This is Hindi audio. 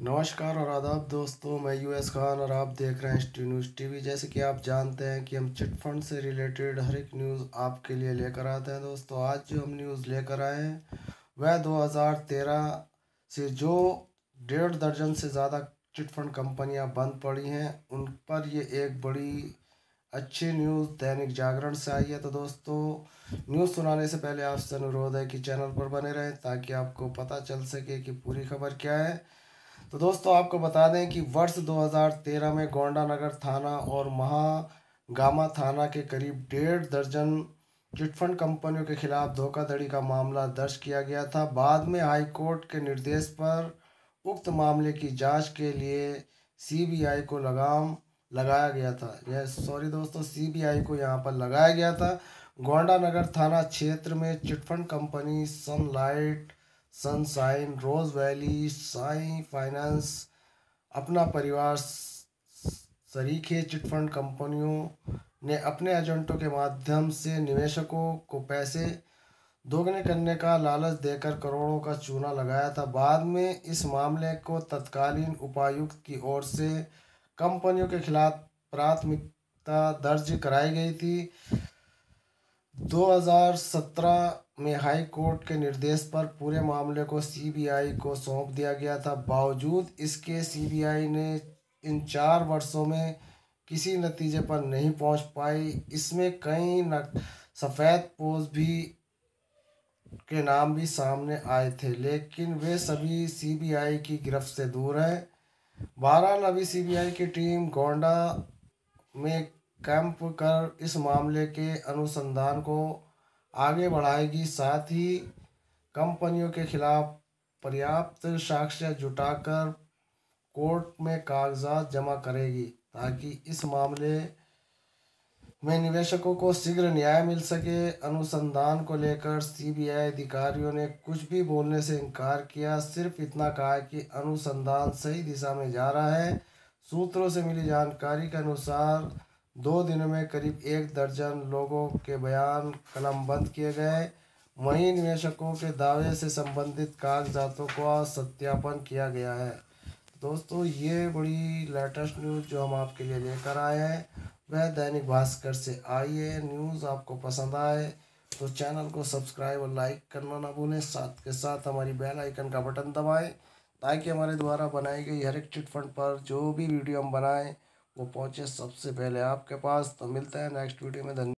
नमस्कार और आदाब दोस्तों, मैं यूएस खान और आप देख रहे हैं टी न्यूज़ टीवी जैसे कि आप जानते हैं कि हम चिट फंड से रिलेटेड हर एक न्यूज़ आपके लिए लेकर आते हैं दोस्तों। आज जो हम न्यूज़ लेकर आए हैं, वह 2013 से जो डेढ़ दर्जन से ज़्यादा चिट फंड कंपनियाँ बंद पड़ी हैं, उन पर ये एक बड़ी अच्छी न्यूज़ दैनिक जागरण से आई है। तो दोस्तों न्यूज़ सुनाने से पहले आपसे अनुरोध है कि चैनल पर बने रहें ताकि आपको पता चल सके कि पूरी खबर क्या है। तो दोस्तों, आपको बता दें कि वर्ष 2013 में गोंडा नगर थाना और महागामा थाना के करीब डेढ़ दर्जन चिटफंड कंपनियों के खिलाफ धोखाधड़ी का मामला दर्ज किया गया था। बाद में हाई कोर्ट के निर्देश पर उक्त मामले की जाँच के लिए सीबीआई को लगाम लगाया गया था। यह, सॉरी दोस्तों, सीबीआई को यहाँ पर लगाया गया था। गोंडा नगर थाना क्षेत्र में chit fund company sunlight sunshine rose valley Sai finance अपना परिवार, सरीखे चिटफंड कंपनियों ने अपने एजेंटों के माध्यम से निवेशकों को पैसे दोगुने करने का लालच देकर करोड़ों का चूना लगाया था। बाद में इस मामले को तत्कालीन उपायुक्त की ओर से कंपनियों के खिलाफ प्राथमिकता दर्ज कराई गई थी। 2017 में हाई कोर्ट के निर्देश पर पूरे मामले को सीबीआई को सौंप दिया गया था। बावजूद इसके सीबीआई ने इन चार वर्षों में किसी नतीजे पर नहीं पहुँच पाई। इसमें कई सफ़ेद पोज भी के नाम भी सामने आए थे, लेकिन वे सभी सीबीआई की गिरफ्त से दूर हैं। बहरहाल अभी सीबीआई की टीम गोंडा में कैंप कर इस मामले के अनुसंधान को आगे बढ़ाएगी, साथ ही कंपनियों के खिलाफ पर्याप्त साक्ष्य जुटाकर कोर्ट में कागजात जमा करेगी ताकि इस मामले में निवेशकों को शीघ्र न्याय मिल सके। अनुसंधान को लेकर सीबीआई अधिकारियों ने कुछ भी बोलने से इनकार किया, सिर्फ़ इतना कहा कि अनुसंधान सही दिशा में जा रहा है। सूत्रों से मिली जानकारी के अनुसार दो दिनों में करीब एक दर्जन लोगों के बयान कलमबंद किए गए। वहीं निवेशकों के दावे से संबंधित कागजातों का सत्यापन किया गया है। दोस्तों, ये बड़ी लेटेस्ट न्यूज़ जो हम आपके लिए लेकर आए हैं, वह दैनिक भास्कर से आई है। न्यूज़ आपको पसंद आए तो चैनल को सब्सक्राइब और लाइक करना ना भूलें। साथ के साथ हमारी बेल आइकन का बटन दबाएँ ताकि हमारे द्वारा बनाई गई हर एक चिट फंड पर जो भी वीडियो हम बनाएँ वो पहुँचे सबसे पहले आपके पास तो मिलते हैं नेक्स्ट वीडियो में धन्यवाद।